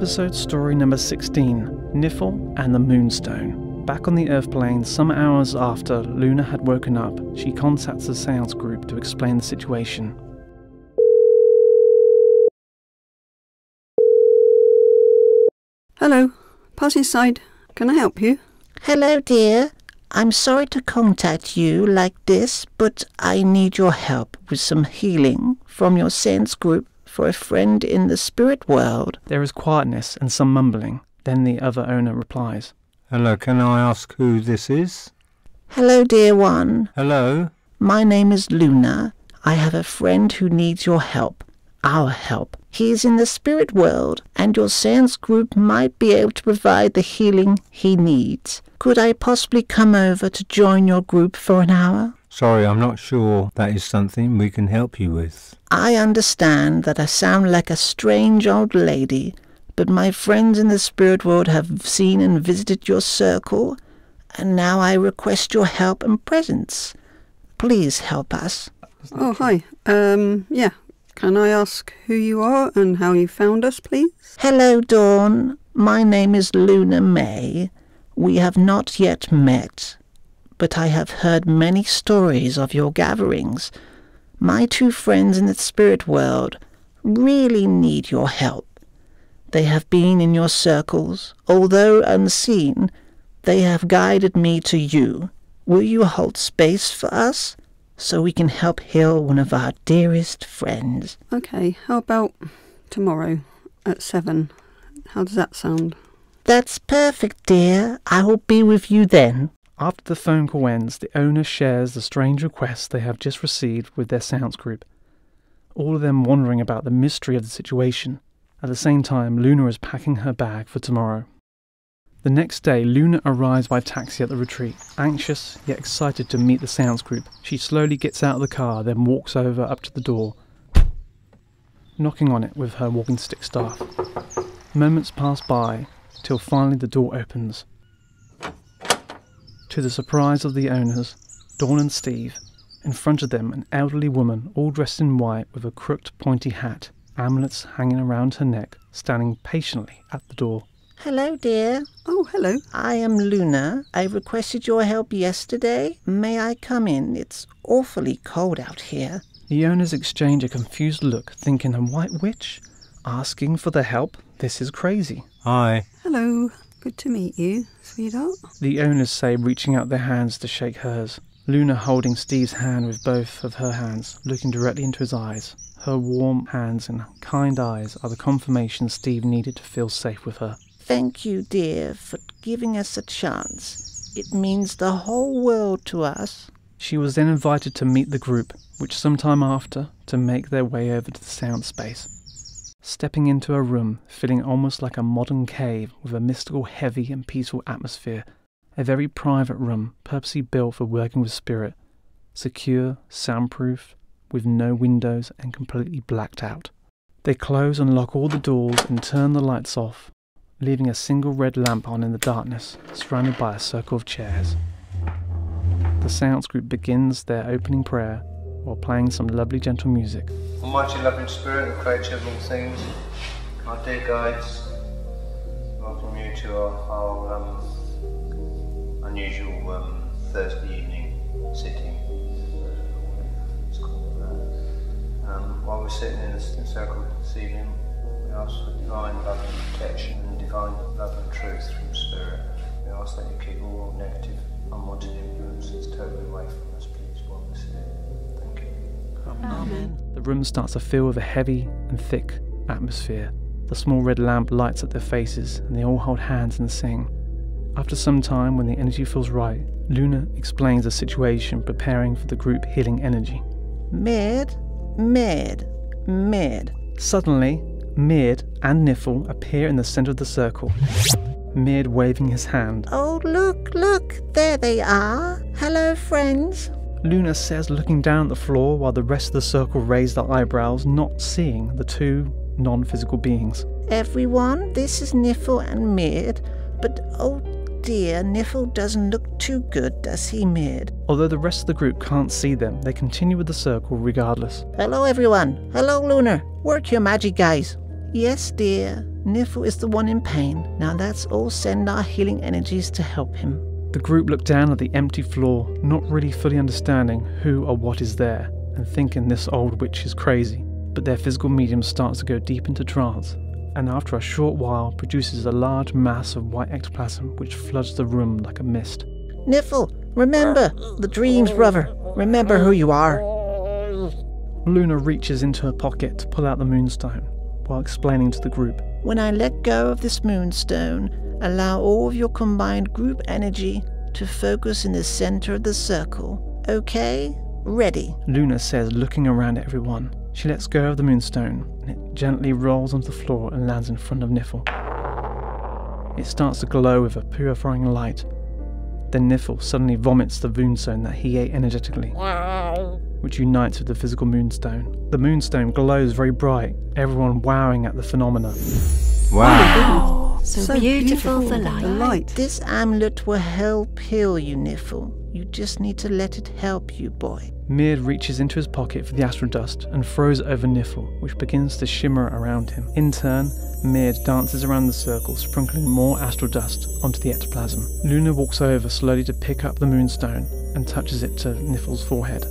Episode story number 16 Niffle and the Moonstone. Back on the Earth plane, some hours after Luna had woken up, she contacts the seance group to explain the situation. Hello, pass inside. Can I help you? Hello, dear. I'm sorry to contact you like this, but I need your help with some healing from your seance group for a friend in the spirit world. There is quietness and some mumbling. Then the other owner replies. Hello, can I ask who this is? Hello, dear one. Hello? My name is Luna. I have a friend who needs your help. Our help. He is in the spirit world, and your seance group might be able to provide the healing he needs. Could I possibly come over to join your group for an hour? Sorry, I'm not sure that is something we can help you with. I understand that I sound like a strange old lady, but my friends in the spirit world have seen and visited your circle, and now I request your help and presence. Please help us. Oh, hi. Um, yeah. Can I ask who you are and how you found us, please? Hello, Dawn. My name is Luna May. We have not yet met, but I have heard many stories of your gatherings. My two friends in the spirit world really need your help. They have been in your circles, although unseen. They have guided me to you. Will you hold space for us so we can help heal one of our dearest friends? Okay, how about tomorrow at seven? How does that sound? That's perfect, dear. I will be with you then. After the phone call ends, the owner shares the strange request they have just received with their seance group. All of them wondering about the mystery of the situation. At the same time, Luna is packing her bag for tomorrow. The next day, Luna arrives by taxi at the retreat. Anxious, yet excited to meet the seance group, she slowly gets out of the car, then walks over up to the door, knocking on it with her walking stick staff. Moments pass by, till finally the door opens. To the surprise of the owners, Dawn and Steve, in front of them an elderly woman, all dressed in white with a crooked pointy hat, amulets hanging around her neck, standing patiently at the door. Hello, dear. Oh, hello. I am Luna. I requested your help yesterday. May I come in? It's awfully cold out here. The owners exchange a confused look, thinking a white witch? Asking for the help? This is crazy. Hi. Hello. Good to meet you, sweetheart. The owners say, reaching out their hands to shake hers. Luna holding Steve's hand with both of her hands, looking directly into his eyes. Her warm hands and kind eyes are the confirmation Steve needed to feel safe with her. Thank you, dear, for giving us a chance. It means the whole world to us. She was then invited to meet the group, which some time after to make their way over to the sound space. Stepping into a room feeling almost like a modern cave with a mystical, heavy, and peaceful atmosphere, a very private room purposely built for working with spirit, secure, soundproof, with no windows and completely blacked out. They close and lock all the doors and turn the lights off, leaving a single red lamp on in the darkness, surrounded by a circle of chairs. The seance group begins their opening prayer while playing some lovely gentle music. Almighty loving spirit, the creator of all things, our dear guides, welcome you to our, our um, unusual um, Thursday evening sitting. Call. Um, while we're sitting in the circle this evening, we ask for divine love The room starts to fill with a heavy and thick atmosphere. The small red lamp lights up their faces, and they all hold hands and sing. After some time, when the energy feels right, Luna explains the situation, preparing for the group healing energy. Mid, mid, mid. Suddenly, Meard and Niffle appear in the center of the circle. Meard waving his hand. Oh, look, look, there they are. Hello, friends. Luna says, looking down at the floor while the rest of the circle raise their eyebrows, not seeing the two non physical beings. Everyone, this is Niffle and Mid, but oh dear, Niffle doesn't look too good, does he, Mid? Although the rest of the group can't see them, they continue with the circle regardless. Hello, everyone. Hello, Luna. Work your magic, guys. Yes, dear. Niffle is the one in pain. Now let's all send our healing energies to help him. The group look down at the empty floor, not really fully understanding who or what is there, and thinking this old witch is crazy. But their physical medium starts to go deep into trance, and after a short while produces a large mass of white ectoplasm which floods the room like a mist. Niffle, remember the dreams, brother. Remember who you are. Luna reaches into her pocket to pull out the moonstone, while explaining to the group. When I let go of this moonstone, allow all of your combined group energy to focus in the center of the circle. Okay? Ready. Luna says, looking around at everyone. She lets go of the moonstone, and it gently rolls onto the floor and lands in front of Niffle. It starts to glow with a purifying light. Then Niffle suddenly vomits the moonstone that he ate energetically, which unites with the physical moonstone. The moonstone glows very bright, everyone wowing at the phenomena. Wow. So, beautiful, the light. The light. This amulet will help heal you, Niffle. You just need to let it help you, boy. Meard reaches into his pocket for the astral dust and throws it over Niffle, which begins to shimmer around him. In turn, Meard dances around the circle, sprinkling more astral dust onto the ectoplasm. Luna walks over slowly to pick up the moonstone and touches it to Niffle's forehead.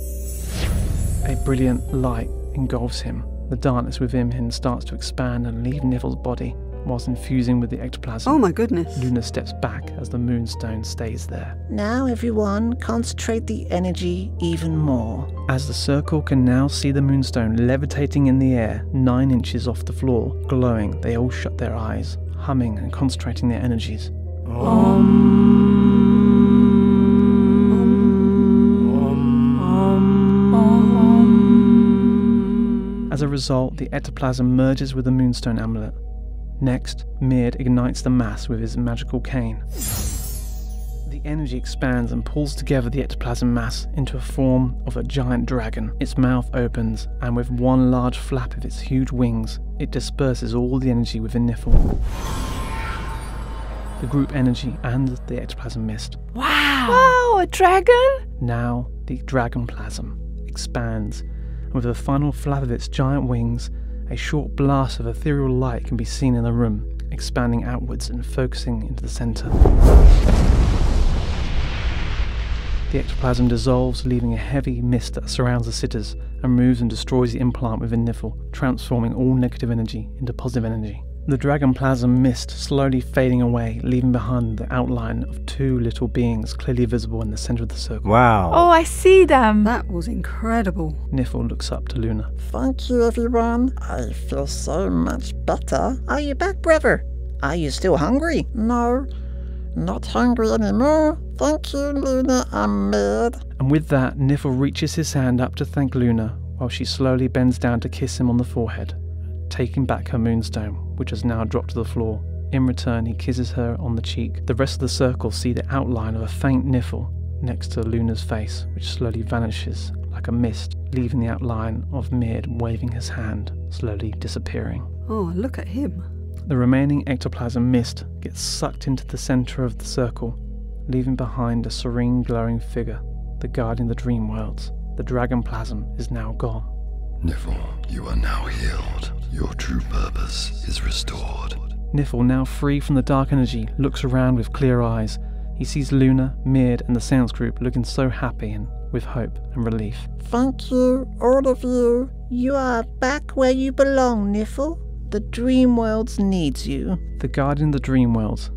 A brilliant light engulfs him. The darkness within him starts to expand and leave Niffle's body, whilst infusing with the ectoplasm. Oh my goodness. Luna steps back as the moonstone stays there. Now, everyone, concentrate the energy even more. As the circle can now see the moonstone levitating in the air, nine inches off the floor, glowing, they all shut their eyes, humming and concentrating their energies. Om. As a result, the ectoplasm merges with the moonstone amulet. Next, Meard ignites the mass with his magical cane. The energy expands and pulls together the ectoplasm mass into a form of a giant dragon. Its mouth opens, and with one large flap of its huge wings, it disperses all the energy within Niffle. The group energy and the ectoplasm mist. Wow, Wow, a dragon? Now the dragon plasm expands, and with a final flap of its giant wings, a short blast of ethereal light can be seen in the room, expanding outwards and focusing into the center. The ectoplasm dissolves, leaving a heavy mist that surrounds the sitters and moves and destroys the implant within Niffle, transforming all negative energy into positive energy. The dragon plasm mist slowly fading away, leaving behind the outline of two little beings clearly visible in the center of the circle. Wow. Oh, I see them. That was incredible. Niffle looks up to Luna. Thank you, everyone. I feel so much better. Are you back, brother? Are you still hungry? No, not hungry anymore. Thank you, Luna. I'm mad. And with that, Niffle reaches his hand up to thank Luna while she slowly bends down to kiss him on the forehead, taking back her moonstone, which has now dropped to the floor. In return, he kisses her on the cheek. The rest of the circle see the outline of a faint Niffle next to Luna's face, which slowly vanishes like a mist, leaving the outline of Meard waving his hand, slowly disappearing. Oh, look at him. The remaining ectoplasm mist gets sucked into the center of the circle, leaving behind a serene, glowing figure, the guardian of the dream worlds. The dragon plasm is now gone. Niffle, you are now healed. Your true purpose is restored. Niffle, now free from the dark energy, looks around with clear eyes. He sees Luna, Meard, and the Seance group looking so happy and with hope and relief. Thank you, all of you. You are back where you belong, Niffle. The dream worlds needs you. The guardian of the dream worlds,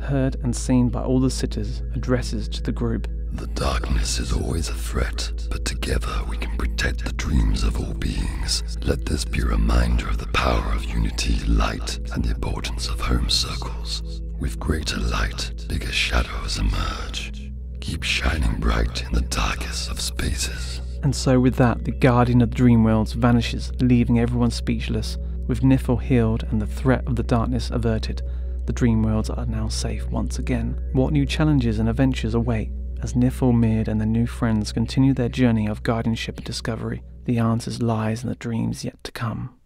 heard and seen by all the sitters, addresses to the group. The darkness is always a threat, but together we can protect the dreams of all beings. Let this be a reminder of the power of unity, light, and the importance of home circles. With greater light, bigger shadows emerge. Keep shining bright in the darkest of spaces. And so, with that, the guardian of the dream worlds vanishes, leaving everyone speechless. With Niffle healed and the threat of the darkness averted, the dream worlds are now safe once again. What new challenges and adventures await as Meard, and the new friends continue their journey of guardianship and discovery? The answers lies in the dreams yet to come.